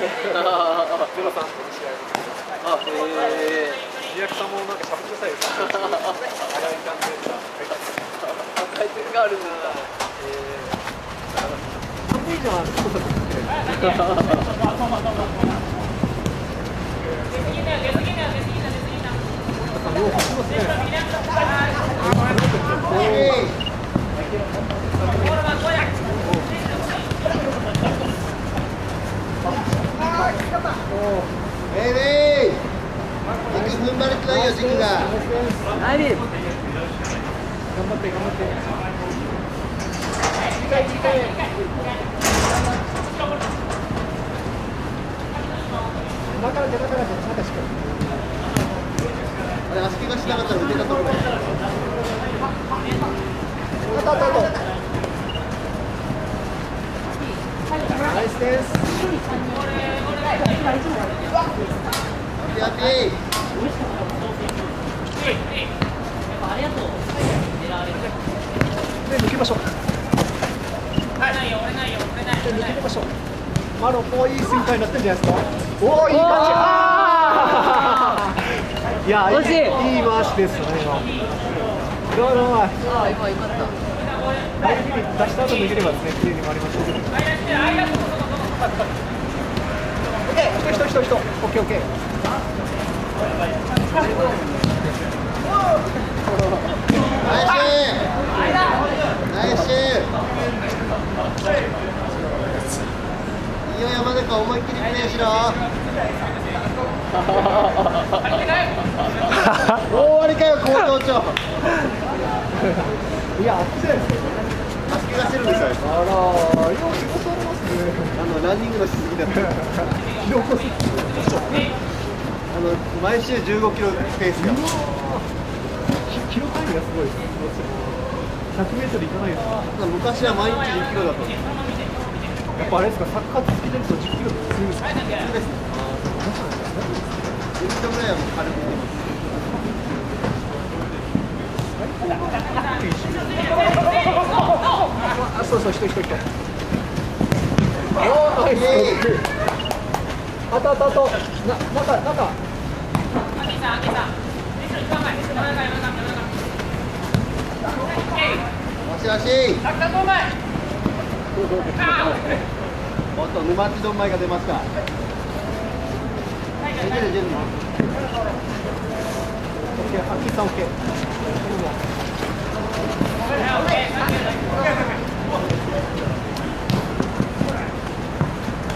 ゼロさんとの試合あへえ宮城さんもなんかしゃべってください。よ荒い感じで回転があるんだ半分以上はそうだえいねい軸踏ん張れてない。よ軸が何頑張って頑張って。中からからしっかあれ足怪我しなかったら腕が取るわりあとあとあとナイスです。ハッピーハッピーで抜けましょう。で抜けましょう。マロもう。いいスインカーになってるんじゃないですかおおいい感じあーいやいい惜しいいい回しですね今どう。どう。もああ今今だ入りに出した後抜ければですね綺麗に回りましたオッケー人人人人オッケーオッケーいいよ山中思いっきりプレーしろ大割りかよ高校長いや、あっちじゃないですか。足怪我してるんですよあら、よく仕事ありますね。あのランニングのしすぎだった疲労骨折。あの毎週15キロペースがきキロ単位がすごいです。100メートルいかないですか。昔は毎日10キロだったんですやっぱあれですか、サッカー続けてると10キロって強いですか。そうです10キロぐらいはもう軽くますあ、そうそう、人人人。おお、ナイス。あとあとあと、な、中中。おっと沼地どんまいが出ました、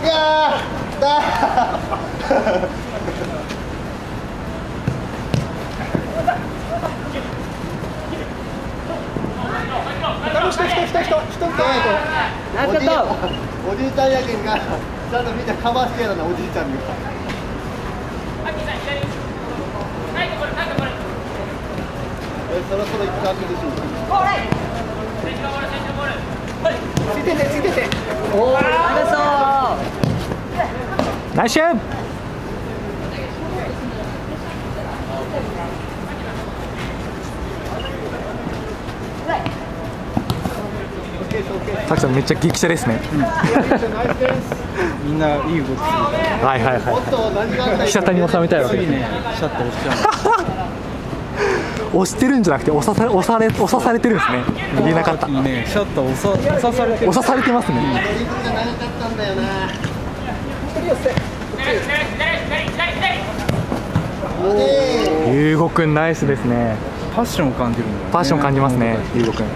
いやだあの人人人人人人なんかとおじいちゃんやけんがちゃんとみんなカバーしてやらなおじいちゃんにえそろそろ一回開けてしまうついててついてて。おおありがとナイスシューさきさんめっちゃ激写ですね。みんないい動きするはいはいはい。被写体に収めたいわけ次ねシャッター押しちゃう押してるんじゃなくて押さされ押され押さされてるんですね。言えなかった。ねシャッター押さ押さされてる押さされてますね。ドリブルが長かったんゆうごくんナイスですね。パッションを感じるんだよねパッション感じますね。ゆうごくん。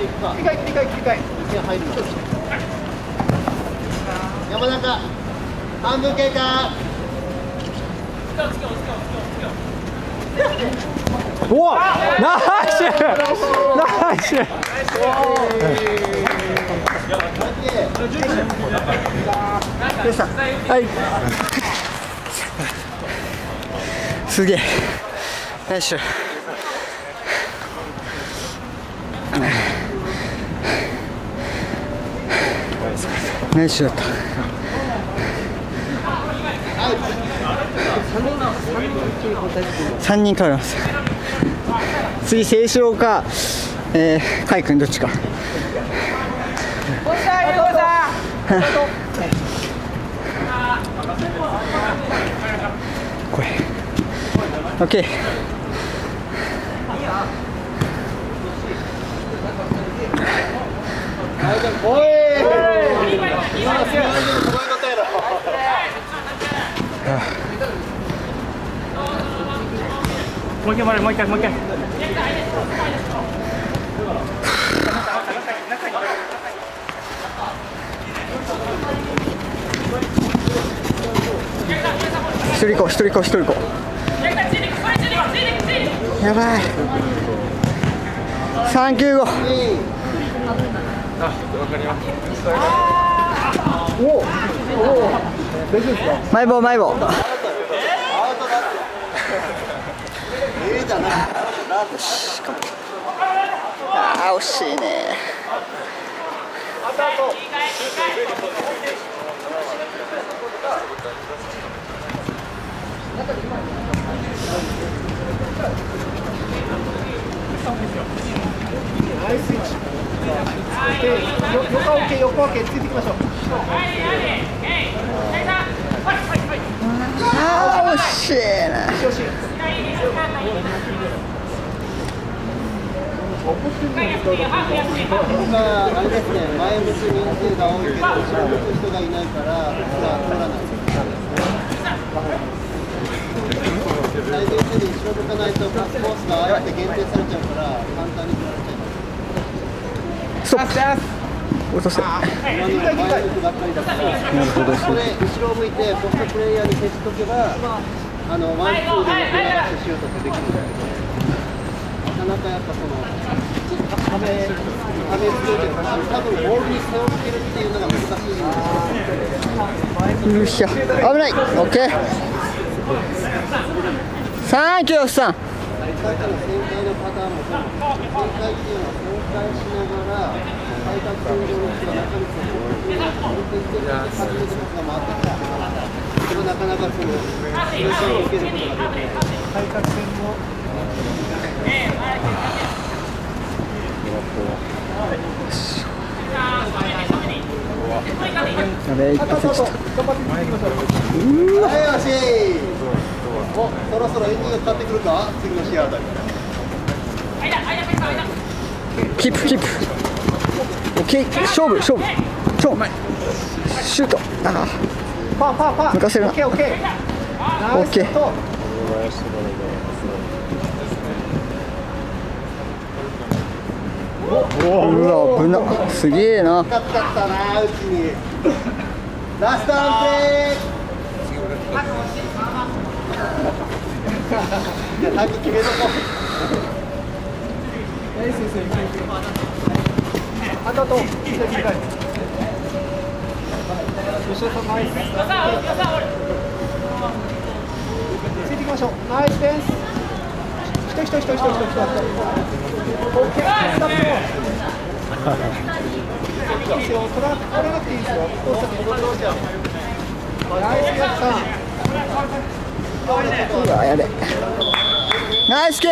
切り替え切り替え切り替え。一点入る山中半分経過おお、ナイス。ナイス。はい。すげえナイスナイスだった3人変わります。次清志郎かえー、海君どっちか。これ。OK おい。今のスピードでもすごいことやろもう一回もう一回もう一回。一人行こう一人行こう一人行こう。やばい。395マイボーマイボーええじゃないあ惜しいね。ナイス位置で横分け横分けついていきましょうあー惜しいね。よし今あれですね前向き人数が多いけど後ろ向く人がいないから普通は通らない最低限後ろ向かないとコースがああやって限定されちゃうから簡単に取られちゃう。ストップ落とここで後ろを向いてポストプレイヤーに消しとけばあのワンツーで横流ししようとかできるんだけどなかなかやっぱそのためためつけてるから多分ボールに背を向けるっていうのが難しいんですよ。よっしゃ。危ない。オッケーサンキューさん。さっきの旋回のパターンも旋回っていうのは旋回しながら対角線上の人が中にこうボールを運転していって初めてパスが回ってきたかなかそのプレッシャーを受けることができない対角線のやべえ一あとあとあと発落ち頑張ってついていきましょうはいよしおそろそろエンディングかかってくるか次の試合あたりたキープキープオッケー勝負勝負勝負。シュート。あ。パーパーパー。抜かせるなオッケーオッケー。オッケー。とーうわ危なすげえな。かったったなうちに。ラストワンプレー決めとこナイスですよあとあと吉田さんナイスついていきましょうナイスです人人人人人人人オッケースタッフもいいですよ取ら取らなくていいですよコースに戻ってきてナイスキャッチさんうわやれナイスキー